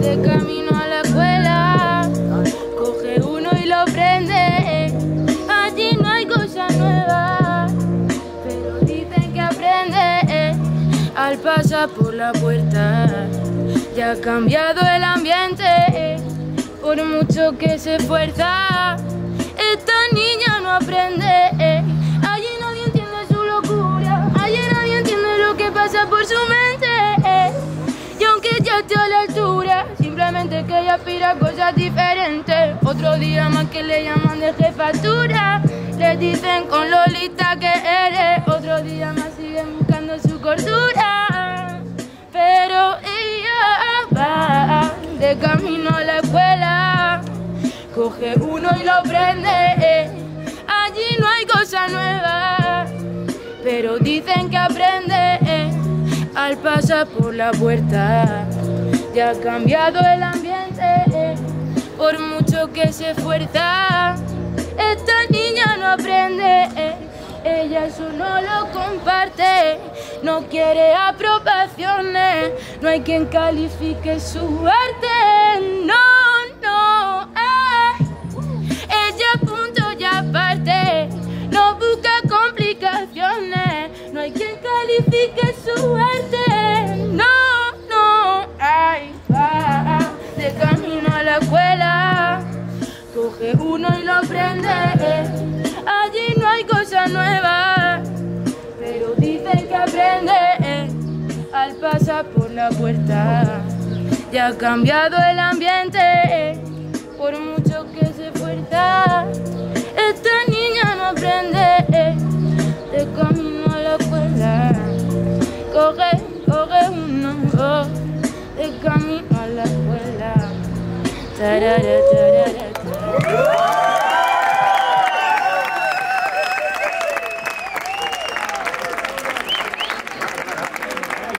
de camino a la escuela. Coge uno y lo prende. Allí no hay cosa nueva, pero dicen que aprende al pasar por la puerta. Ya ha cambiado el ambiente, por mucho que se esfuerza. Que ella aspira cosas diferentes. Otro día más que le llaman de jefatura. Le dicen con lo lista que eres. Otro día más siguen buscando su cordura. Pero ella va de camino a la escuela. Coge uno y lo prende. Allí no hay cosa nueva. Pero dicen que aprende al pasar por la puerta. Ya ha cambiado el ambiente. Por mucho que se esfuerza. Esta niña no aprende. Ella eso no lo comparte, no quiere aprobaciones, no hay quien califique su arte, no, no, eh. ella punto ya parte, no busca complicaciones, no hay quien califique su al pasar por la puerta. Ya ha cambiado el ambiente, por mucho que se esfuerza. Esta niña no aprende de camino a la escuela. Coge, coge uno, de camino a la escuela. Tarara, tarara, tarara.